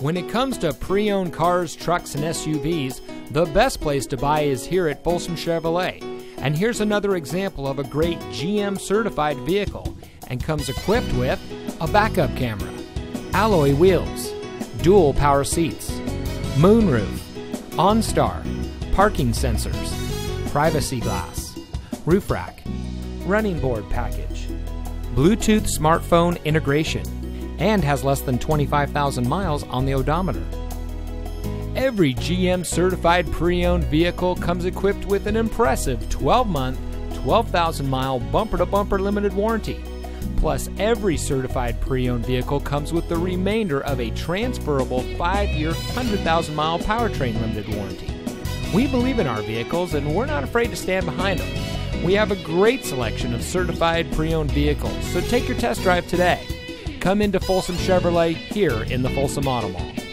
When it comes to pre owned cars, trucks, and SUVs, the best place to buy is here at Folsom Chevrolet. And here's another example of a great GM certified vehicle and comes equipped with a backup camera, alloy wheels, dual power seats, moonroof, OnStar, parking sensors, privacy glass, roof rack, running board package, Bluetooth smartphone integration, and has less than 25,000 miles on the odometer. Every GM certified pre owned vehicle comes equipped with an impressive 12 month, 12,000 mile bumper to bumper limited warranty. Plus, every certified pre owned vehicle comes with the remainder of a transferable 5 year, 100,000 mile powertrain limited warranty. We believe in our vehicles and we're not afraid to stand behind them. We have a great selection of certified pre owned vehicles, so take your test drive today. Come into Folsom Chevrolet here in the Folsom Auto Mall.